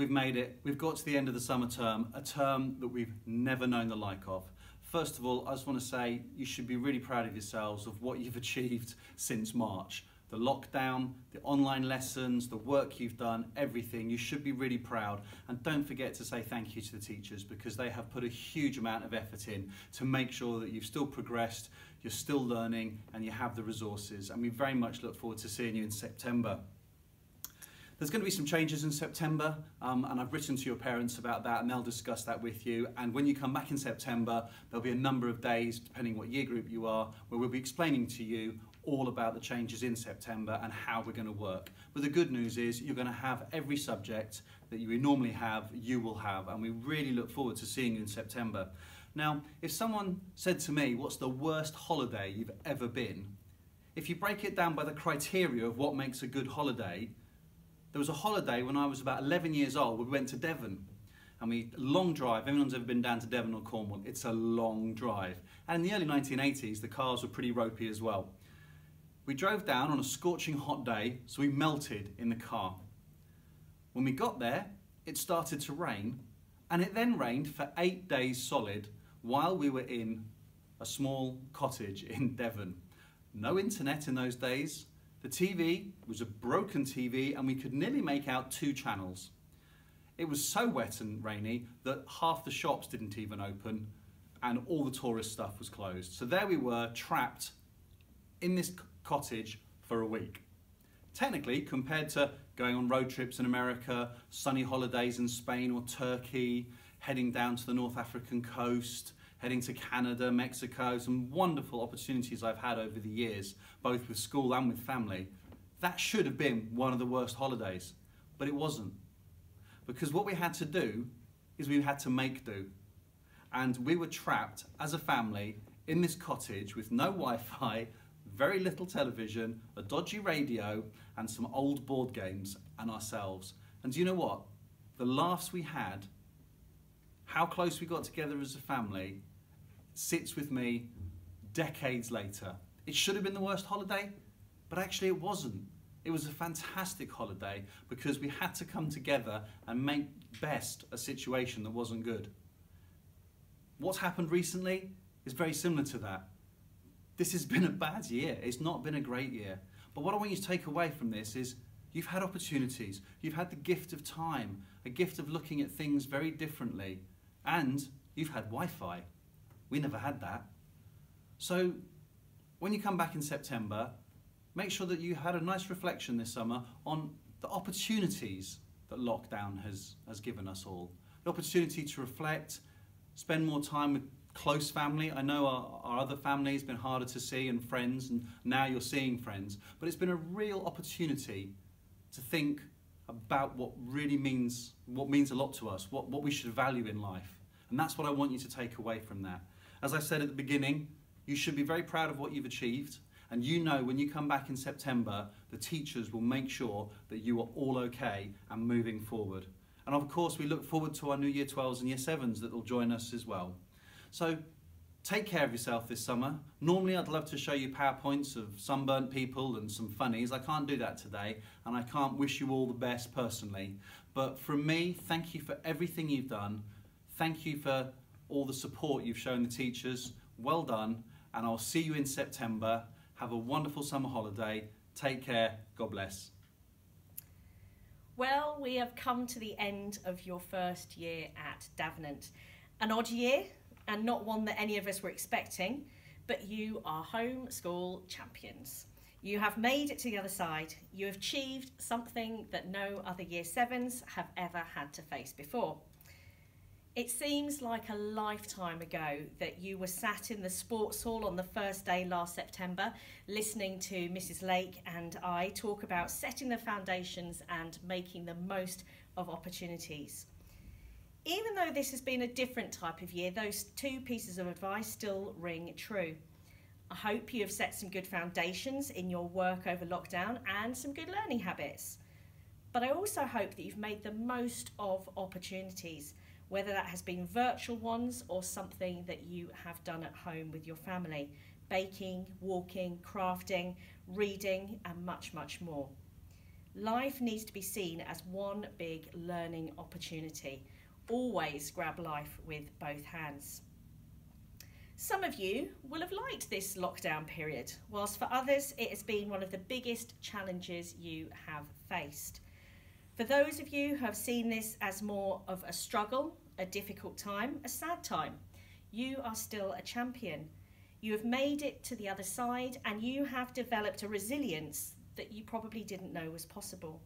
we've made it, we've got to the end of the summer term, a term that we've never known the like of. First of all, I just want to say you should be really proud of yourselves of what you've achieved since March. The lockdown, the online lessons, the work you've done, everything. You should be really proud. And don't forget to say thank you to the teachers because they have put a huge amount of effort in to make sure that you've still progressed, you're still learning, and you have the resources. And we very much look forward to seeing you in September. There's going to be some changes in September, um, and I've written to your parents about that, and they'll discuss that with you. And when you come back in September, there'll be a number of days, depending what year group you are, where we'll be explaining to you all about the changes in September and how we're going to work. But the good news is you're going to have every subject that you normally have, you will have, and we really look forward to seeing you in September. Now, if someone said to me, what's the worst holiday you've ever been? If you break it down by the criteria of what makes a good holiday, there was a holiday when I was about 11 years old. We went to Devon and we long drive. Everyone's ever been down to Devon or Cornwall? It's a long drive. And in the early 1980s, the cars were pretty ropey as well. We drove down on a scorching hot day, so we melted in the car. When we got there, it started to rain, and it then rained for eight days solid while we were in a small cottage in Devon. No internet in those days, the TV was a broken TV and we could nearly make out two channels. It was so wet and rainy that half the shops didn't even open and all the tourist stuff was closed. So there we were trapped in this cottage for a week. Technically, compared to going on road trips in America, sunny holidays in Spain or Turkey, heading down to the North African coast, heading to Canada, Mexico, some wonderful opportunities I've had over the years, both with school and with family. That should have been one of the worst holidays, but it wasn't. Because what we had to do is we had to make do. And we were trapped as a family in this cottage with no Wi Fi, very little television, a dodgy radio, and some old board games and ourselves. And do you know what? The laughs we had, how close we got together as a family, sits with me decades later. It should have been the worst holiday, but actually it wasn't. It was a fantastic holiday because we had to come together and make best a situation that wasn't good. What's happened recently is very similar to that. This has been a bad year. It's not been a great year. But what I want you to take away from this is you've had opportunities. You've had the gift of time, a gift of looking at things very differently, and you've had Wi Fi. We never had that. So when you come back in September, make sure that you had a nice reflection this summer on the opportunities that lockdown has, has given us all. The opportunity to reflect, spend more time with close family. I know our, our other family has been harder to see and friends, and now you're seeing friends, but it's been a real opportunity to think about what really means, what means a lot to us, what, what we should value in life. And that's what I want you to take away from that. As I said at the beginning, you should be very proud of what you've achieved. And you know when you come back in September, the teachers will make sure that you are all okay and moving forward. And of course, we look forward to our new Year 12s and Year 7s that will join us as well. So take care of yourself this summer. Normally, I'd love to show you PowerPoints of sunburnt people and some funnies. I can't do that today, and I can't wish you all the best personally. But from me, thank you for everything you've done. Thank you for all the support you've shown the teachers. Well done, and I'll see you in September. Have a wonderful summer holiday. Take care. God bless. Well, we have come to the end of your first year at Davenant. An odd year, and not one that any of us were expecting, but you are home school champions. You have made it to the other side. You have achieved something that no other year sevens have ever had to face before. It seems like a lifetime ago that you were sat in the sports hall on the first day last September, listening to Mrs. Lake and I talk about setting the foundations and making the most of opportunities. Even though this has been a different type of year, those two pieces of advice still ring true. I hope you have set some good foundations in your work over lockdown and some good learning habits. But I also hope that you've made the most of opportunities whether that has been virtual ones or something that you have done at home with your family baking, walking, crafting, reading, and much, much more. Life needs to be seen as one big learning opportunity. Always grab life with both hands. Some of you will have liked this lockdown period, whilst for others it has been one of the biggest challenges you have faced. For those of you who have seen this as more of a struggle, a difficult time, a sad time, you are still a champion. You have made it to the other side and you have developed a resilience that you probably didn't know was possible.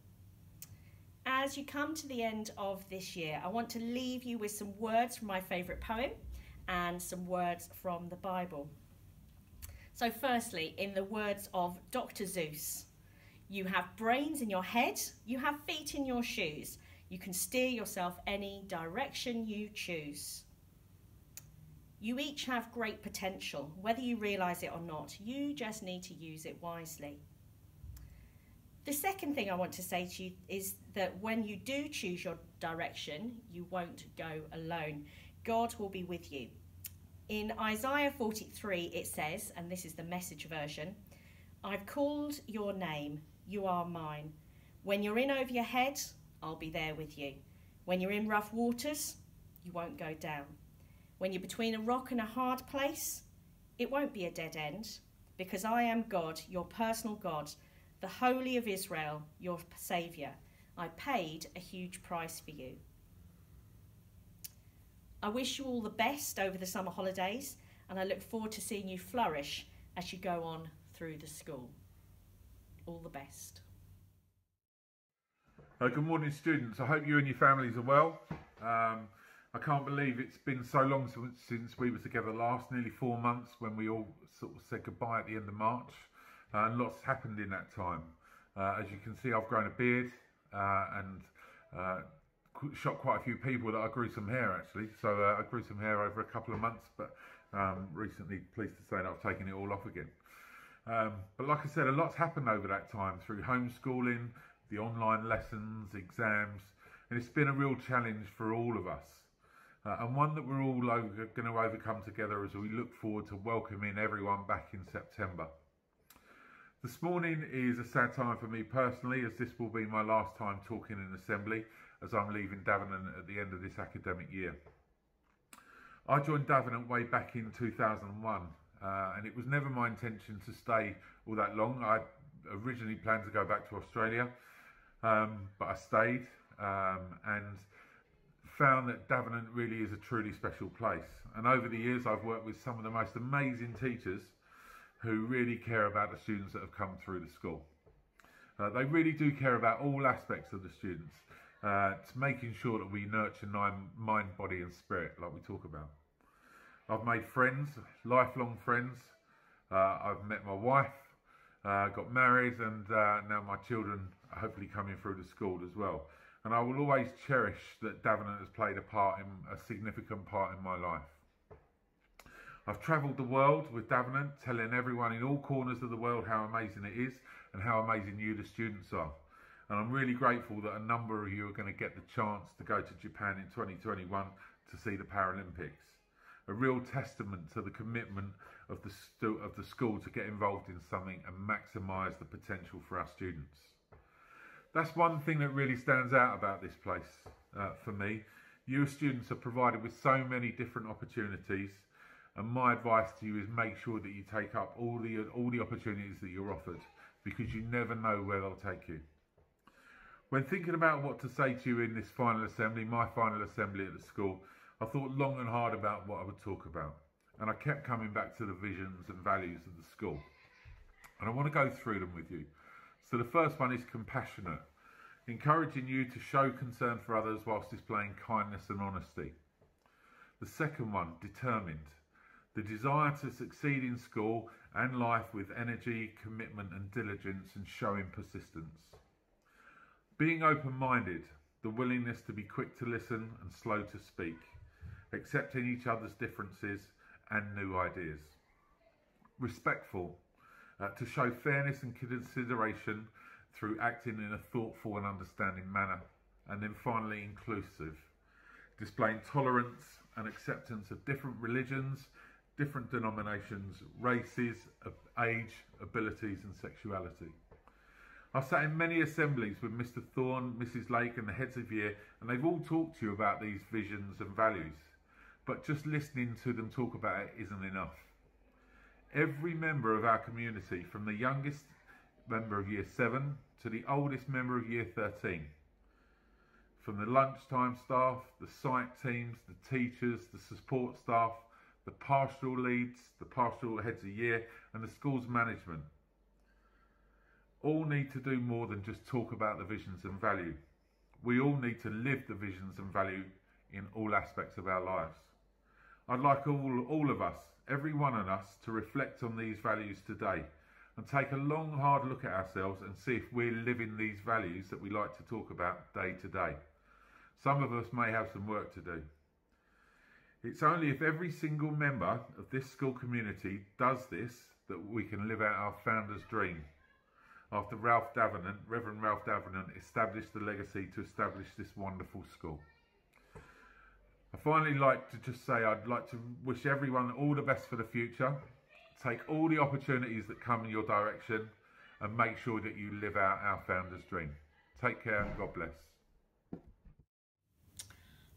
As you come to the end of this year, I want to leave you with some words from my favourite poem and some words from the Bible. So, firstly, in the words of Dr. Seuss, you have brains in your head, you have feet in your shoes, you can steer yourself any direction you choose. You each have great potential, whether you realise it or not. You just need to use it wisely. The second thing I want to say to you is that when you do choose your direction, you won't go alone. God will be with you. In Isaiah 43, it says, and this is the message version I've called your name, you are mine. When you're in over your head, I'll be there with you. When you're in rough waters, you won't go down. When you're between a rock and a hard place, it won't be a dead end, because I am God, your personal God, the Holy of Israel, your Saviour. I paid a huge price for you. I wish you all the best over the summer holidays and I look forward to seeing you flourish as you go on through the school. All the best. Uh, good morning, students. I hope you and your families are well. Um, I can't believe it's been so long since, we were together last, nearly four months when we all sort of said goodbye at the end of March. Uh, and lots happened in that time. Uh, as you can see, I've grown a beard uh, and uh, shot quite a few people that I grew some hair actually. So uh, I grew some hair over a couple of months, but um, recently pleased to say that I've taken it all off again. Um, but like I said, a lot's happened over that time through homeschooling, the online lessons, exams, and it's been a real challenge for all of us. Uh, and one that we're all going to overcome together as we look forward to welcoming everyone back in September. This morning is a sad time for me personally, as this will be my last time talking in Assembly, as I'm leaving Davenant at the end of this academic year. I joined Davenant way back in 2001, uh, and it was never my intention to stay all that long. I originally planned to go back to Australia, um, but I stayed um, and found that Davenant really is a truly special place. And over the years, I've worked with some of the most amazing teachers who really care about the students that have come through the school. Uh, they really do care about all aspects of the students. Uh, it's making sure that we nurture mind, body, and spirit, like we talk about. I've made friends, lifelong friends. Uh, I've met my wife, uh, got married, and uh, now my children are hopefully coming through the school as well. And I will always cherish that Davenant has played a part in a significant part in my life. I've travelled the world with Davenant, telling everyone in all corners of the world how amazing it is and how amazing you, the students, are. And I'm really grateful that a number of you are going to get the chance to go to Japan in 2021 to see the Paralympics. A real testament to the commitment of the, of the school to get involved in something and maximise the potential for our students. That's one thing that really stands out about this place uh, for me. You students are provided with so many different opportunities and my advice to you is make sure that you take up all the all the opportunities that you're offered because you never know where they'll take you. When thinking about what to say to you in this final assembly, my final assembly at the school, I thought long and hard about what I would talk about. And I kept coming back to the visions and values of the school. And I want to go through them with you. So the first one is compassionate, encouraging you to show concern for others whilst displaying kindness and honesty. The second one, determined, the desire to succeed in school and life with energy, commitment and diligence and showing persistence. Being open minded, the willingness to be quick to listen and slow to speak, accepting each other's differences and new ideas. Respectful, uh, to show fairness and consideration through acting in a thoughtful and understanding manner. And then finally, inclusive, displaying tolerance and acceptance of different religions, different denominations, races, age, abilities, and sexuality. I sat in many assemblies with Mr. Thorne, Mrs. Lake, and the heads of year, and they've all talked to you about these visions and values. But just listening to them talk about it isn't enough. Every member of our community, from the youngest member of year 7 to the oldest member of year 13, from the lunchtime staff, the site teams, the teachers, the support staff, the pastoral leads, the pastoral heads of year, and the school's management all need to do more than just talk about the visions and value. We all need to live the visions and value in all aspects of our lives. I'd like all, all of us, every one of us, to reflect on these values today and take a long, hard look at ourselves and see if we're living these values that we like to talk about day to day. Some of us may have some work to do. It's only if every single member of this school community does this that we can live out our founder's dream after Ralph Davenant, Reverend Ralph Davenant, established the legacy to establish this wonderful school. I finally like to just say I'd like to wish everyone all the best for the future. Take all the opportunities that come in your direction and make sure that you live out our founder's dream. Take care and God bless.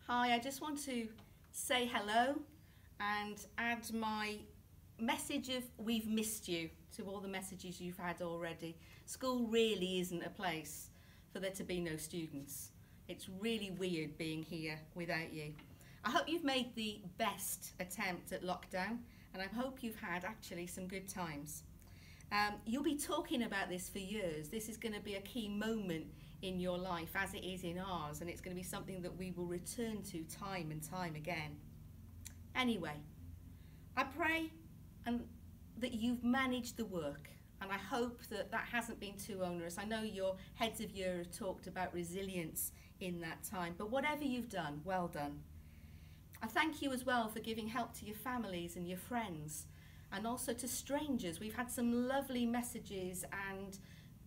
Hi, I just want to say hello and add my message of we've missed you to all the messages you've had already. School really isn't a place for there to be no students. It's really weird being here without you. I hope you've made the best attempt at lockdown and I hope you've had actually some good times. Um, you'll be talking about this for years. This is going to be a key moment in your life as it is in ours and it's going to be something that we will return to time and time again. Anyway, I pray and that you've managed the work and I hope that that hasn't been too onerous. I know your heads of year have talked about resilience in that time, but whatever you've done, well done. I thank you as well for giving help to your families and your friends and also to strangers. We've had some lovely messages and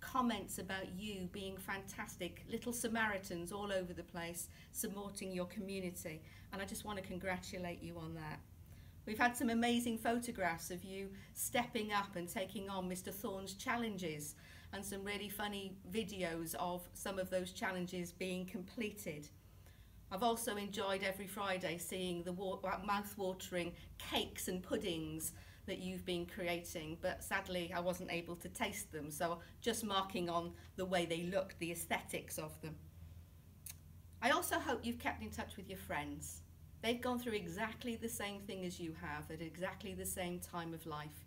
comments about you being fantastic, little Samaritans all over the place, supporting your community. And I just want to congratulate you on that. We've had some amazing photographs of you stepping up and taking on Mr. Thorne's challenges and some really funny videos of some of those challenges being completed. I've also enjoyed every Friday seeing the mouth-watering cakes and puddings that you've been creating, but sadly I wasn't able to taste them, so just marking on the way they look, the aesthetics of them. I also hope you've kept in touch with your friends. They've gone through exactly the same thing as you have at exactly the same time of life.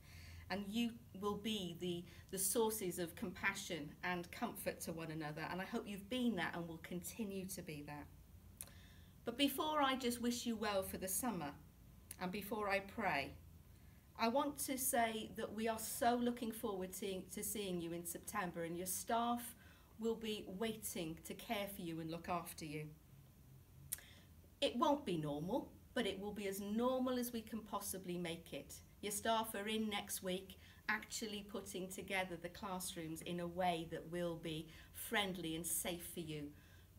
And you will be the, the sources of compassion and comfort to one another. And I hope you've been that and will continue to be that. But before I just wish you well for the summer and before I pray, I want to say that we are so looking forward to, to seeing you in September and your staff will be waiting to care for you and look after you. It won't be normal, but it will be as normal as we can possibly make it. Your staff are in next week actually putting together the classrooms in a way that will be friendly and safe for you.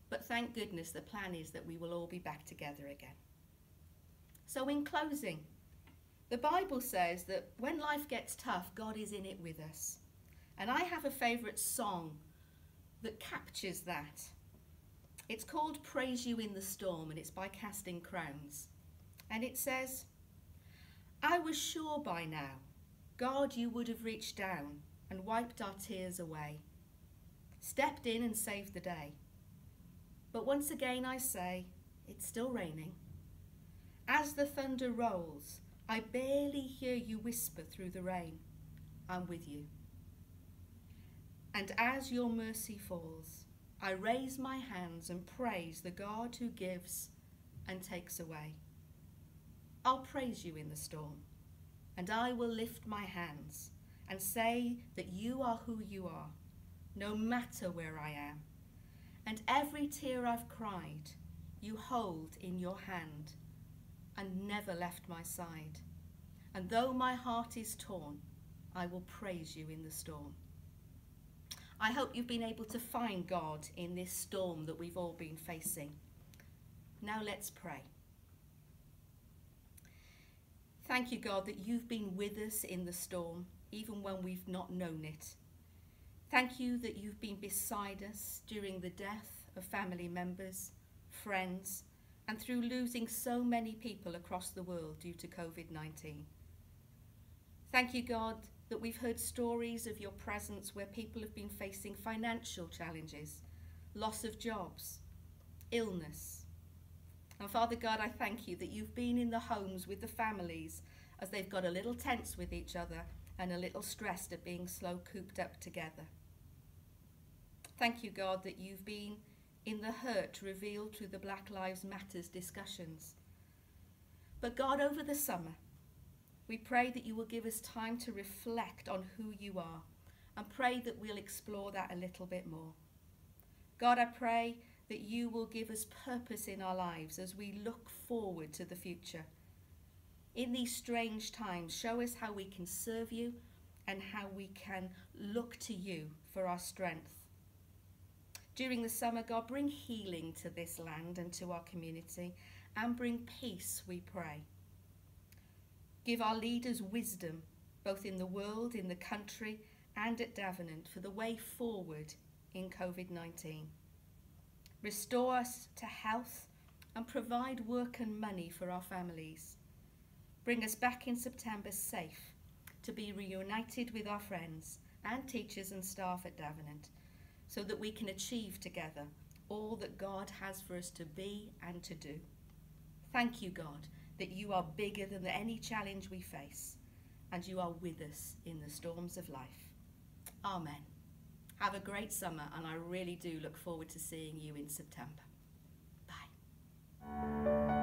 But thank goodness the plan is that we will all be back together again. So in closing, the Bible says that when life gets tough, God is in it with us. And I have a favourite song that captures that. It's called Praise You in the Storm and it's by Casting Crowns. And it says, I was sure by now, God, you would have reached down and wiped our tears away, stepped in and saved the day. But once again I say, it's still raining. As the thunder rolls, I barely hear you whisper through the rain, I'm with you. And as your mercy falls, I raise my hands and praise the God who gives and takes away. I'll praise you in the storm, and I will lift my hands and say that you are who you are, no matter where I am. And every tear I've cried, you hold in your hand and never left my side. And though my heart is torn, I will praise you in the storm. I hope you've been able to find God in this storm that we've all been facing. Now let's pray. Thank you, God, that you've been with us in the storm, even when we've not known it. Thank you that you've been beside us during the death of family members, friends, and through losing so many people across the world due to COVID 19. Thank you, God, that we've heard stories of your presence where people have been facing financial challenges, loss of jobs, illness. And Father God, I thank you that you've been in the homes with the families as they've got a little tense with each other and a little stressed at being slow cooped up together. Thank you, God, that you've been in the hurt revealed through the Black Lives Matters discussions. But God, over the summer, we pray that you will give us time to reflect on who you are and pray that we'll explore that a little bit more. God, I pray that you will give us purpose in our lives as we look forward to the future. In these strange times, show us how we can serve you and how we can look to you for our strength. During the summer, God, bring healing to this land and to our community and bring peace, we pray. Give our leaders wisdom, both in the world, in the country, and at Davenant for the way forward in COVID 19. Restore us to health and provide work and money for our families. Bring us back in September safe to be reunited with our friends and teachers and staff at Davenant so that we can achieve together all that God has for us to be and to do. Thank you, God, that you are bigger than any challenge we face and you are with us in the storms of life. Amen. Have a great summer, and I really do look forward to seeing you in September. Bye.